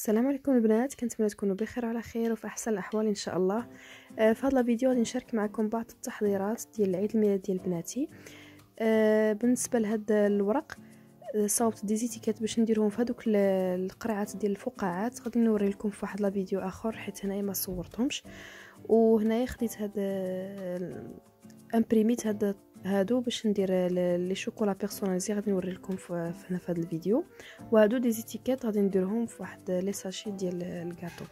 السلام عليكم البنات كنتمنى تكونوا بخير وعلى خير وفي أحسن الأحوال إن شاء الله. آه، في هذا الفيديو غادي نشارك معكم بعض التحضيرات ديال العيد الميلاد ديال بناتي. آه، بالنسبة لهذا الورق آه، صاوبت des étiquettes باش نديرهم في هذوك القرعات ديال الفقاعات. غادي نوري لكم في واحد الفيديو آخر حيت هنايا ما صورتهمش. وهنايا خديت هذا امبريميت هذا هادو باش ندير les chocolats personnalisés غادي نوري لكم في هنا في هذا الفيديو. وهادو des étiquettes غادي نديرهم في واحد les sachets ديال الكاطو.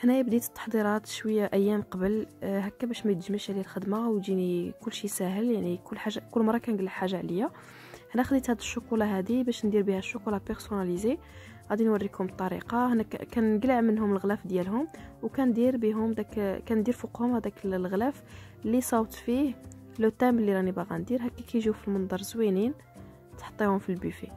هنايا بديت التحضيرات شوية أيام قبل آه، هكا باش ما يتجمعش عليا الخدمة ويجيني كلشي ساهل يعني كل حاجة كل مرة كنقلع حاجة عليا. هنا خديت هاد الشوكولا هذه باش ندير بها ال chocolat personnalisé. غادي نوريكم الطريقة. هنا كنقلع منهم الغلاف ديالهم وكندير بهم داك كندير فوقهم هذاك الغلاف اللي صاوبت فيه le thème اللي راني باغا ندير. هكا كيجيو في المنظر زوينين تحطيهم في البوفي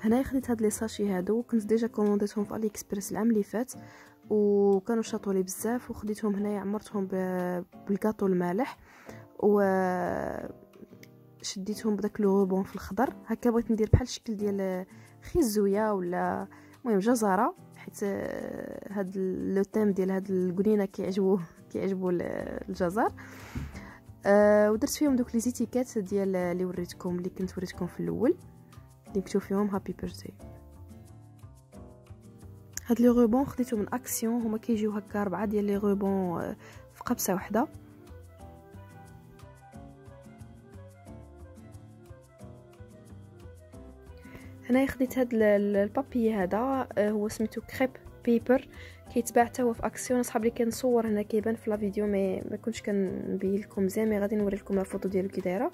هنايا خديت هاد les sachets هادو كنت déjà كومونديتهم في AliExpress العام اللي فات وكانوا شاطولي بزاف وخديتهم هنايا عمرتهم بالكاطو المالح و شديتهم بداك le ruban في الخضر. هكا بغيت ندير بحال الشكل ديال خيزويه ولا المهم جزرة حيت هاد le thème ديال هاد القنينه كيعجبو كيعجبو الجزر. أه ودرت فيهم دوك les étiquettes ديال اللي وريتكم اللي كنت وريتكم في الأول. اللي مكتوب فيهم happy birthday هاد les rubans خديتو من اكسيون هما كيجيو هكا اربعه ديال les rubans في قبسة واحدة هنايا خديت هاد ال papier هذا آه، هو سميتو crepe paper كيتباع حتى هو في أكسيون. صحاب لي كنصور هنا كيبان في la vidéo mais ما كنتش كنبين لكم مزيان mais غادي نوري لكم la photo ديالو كي دايره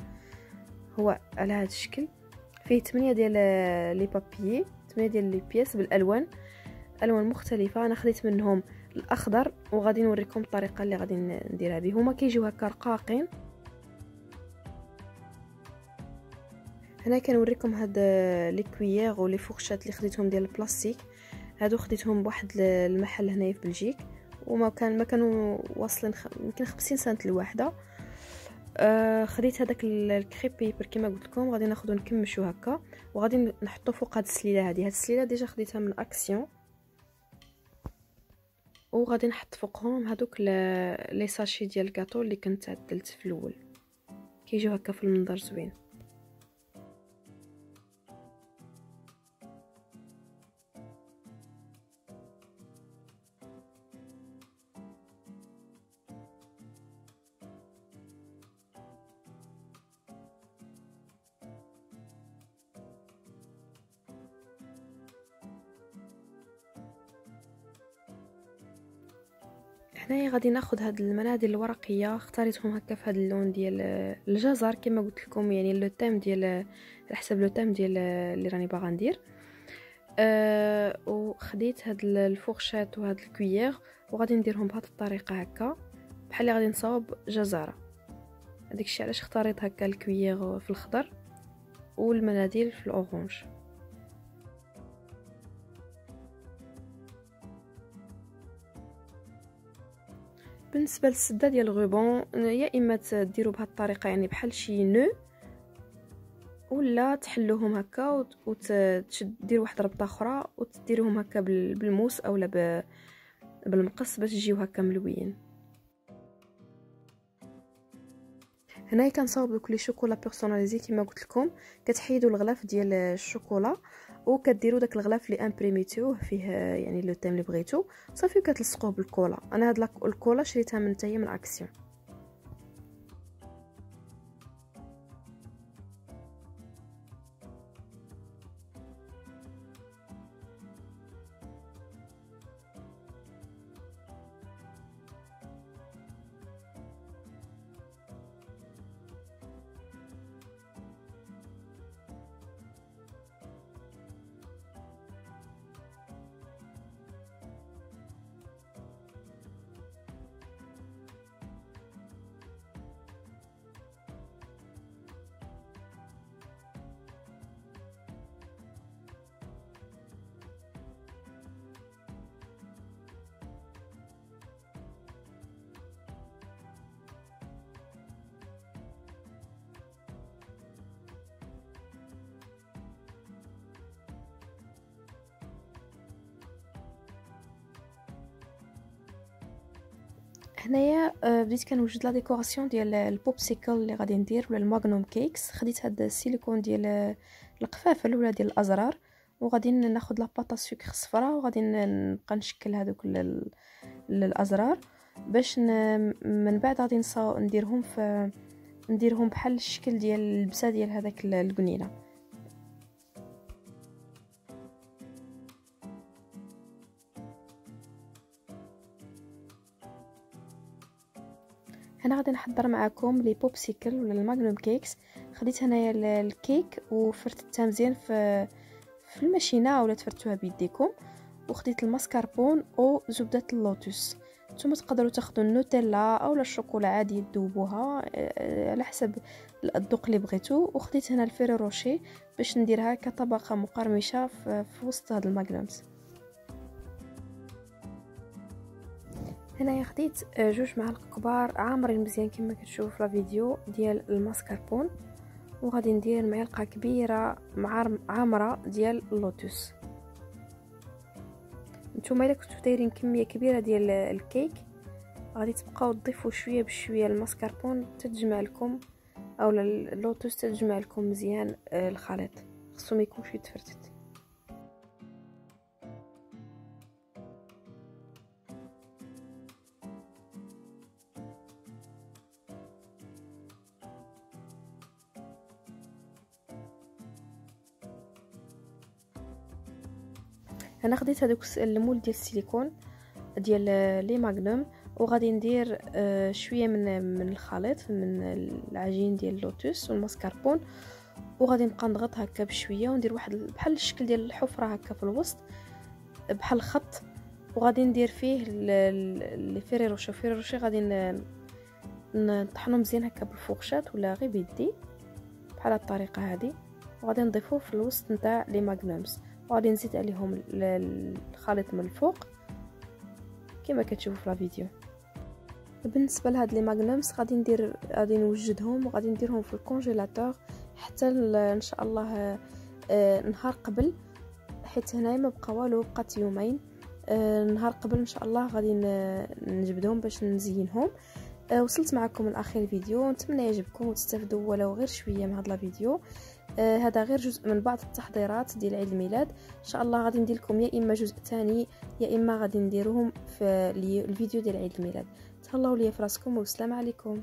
هو على هذا الشكل. فيه 8 ديال les papiers 8 ديال les pièces بالألوان. ألوان مختلفة أنا خديت منهم الأخضر وغادي نوريكم الطريقة اللي غادي نديرها به هما كيجيو هكا رقاقين. هنا كنوريكم هاد les cuillères و les fourchettes اللي خديتهم ديال البلاستيك. هادو خديتهم بواحد المحل هنايا في بلجيك. وما كان ما كانوا واصلين يمكن 50 سنت الواحده آه خديت هذاك ال crepe paper كما قلت لكم. غادي ناخذو نكمشو هكا. وغادي نحطو فوق هاد السليلة هادي. هاد السليلة déjà خديتها من أكسيون. وغادي نحط فوقهم هادوك les sachets ديال الكاطو اللي كنت عدلت في الأول. كيجيو هكا في المنظر زوين. هنايا غادي ناخذ هاد المناديل الورقية اختاريتهم هكا في هاد اللون ديال الجزر كما قلت لكم يعني le thème ديال على حسب le thème ديال اللي راني باغا ندير. أه وخديت هاد ال fourchettes وهاد ال cuillères وغادي نديرهم بهاد الطريقة هكا. بحال غادي نصاوب جزرة. هذاك الشيء علاش اختاريت هكا ال cuillères في الخضر والمناديل في ال orange. بالنسبة للسدة ديال ال ruban يا إما تديروا بهذه الطريقة يعني بحال شي nœud ولا تحلوهم هكا وتديروا واحد ربطة أخرى وتديروهم هكا بالموس أولا بالمقص باش يجيو هكا ملويين هنايا كنصاوب دوك les chocolats personnalisés كما قلت لكم. كتحيدوا الغلاف ديال الشوكولا وكديروا داك الغلاف اللي امبريميتوه فيه يعني le thème اللي بغيتو. صافي وكتلصقوه بالكولا. أنا هاد الكولا شريتها من تاهي من اكسيون هنايا آه، بديت كنوجد la décoration ديال ال popsicle اللي غادي ندير ولا ال magnum cakes. خديت هاد السيليكون ديال القفالي ولا ديال الأزرار وغادي ناخذ la pâte à sucre صفراء وغادي نبقى نشكل هذوك الأزرار. باش من بعد غادي نديرهم في نديرهم بحال الشكل ديال اللبسه ديال هذاك القنينه هنا غادي نحضر معكم les popsicles ولا ال magnum cakes. خديت هنايا الكيك وفرتتو مزيان في في ال machine اولا تفرتوها بيديكم. وخديت الماسكربون أو زبدة اللوتوس. نتوما تقدروا تاخذوا النوتيلا أو الشوكولا عادي تذوبوها آه، على حسب الذوق اللي بغيتو. وخديت هنا ال Ferrero Rocher باش نديرها كطبقة مقرمشة في وسط هاد ال magnums. هنايا خديت آه، جوج معالق كبار عامرين مزيان كما كتشوفوا في الفيديو ديال الماسكربون وغادي ندير معلقة كبيرة عامرة ديال اللوتوس. نتوما إلا كنتو دايرين كمية كبيرة ديال الكيك غادي تبقاو تضيفوا شوية بشوية الماسكربون تتجمع لكم أو اللوتوس تتجمع لكم مزيان آه، الخليط. خصو ما يكونش يتفرتت أنا خديت هذوك ال moule ديال السيليكون ديال les magnums وغادي ندير آه، شوية من من الخليط من العجين ديال اللوتوس والماسكربون وغادي نبقى نضغط هكا بشوية وندير واحد بحال الشكل ديال الحفرة هكا في الوسط بحال خط وغادي ندير فيه les Ferrero Rocher Ferrero Rocher غادي نطحنو مزيان هكا بال fourchette ولا غير بيدي بحال الطريقة هذه وغادي نضيفوه في الوسط نتاع لي ماغنومز. وغادي نزيد عليهم الخليط من الفوق كما كتشوفوا في الفيديو بالنسبة لهاد لي ماغنومز غادي ندير غادي نوجدهم وغادي نديرهم في الكونجيلاتور حتى إن شاء الله آه، نهار قبل حيت هنايا ما بقى والو بقات يومين. آه، نهار قبل إن شاء الله غادي نجبدهم باش نزينهم. آه، وصلت معكم لآخر الفيديو نتمنى يعجبكم وتستافدوا ولو غير شوية من هذا الفيديو آه هذا غير جزء من بعض التحضيرات ديال عيد الميلاد. إن شاء الله غادي ندير لكم يا إما جزء ثاني يا إما غادي نديروهم في الفيديو ديال عيد الميلاد. تهلاو ليا فراسكم والسلام عليكم.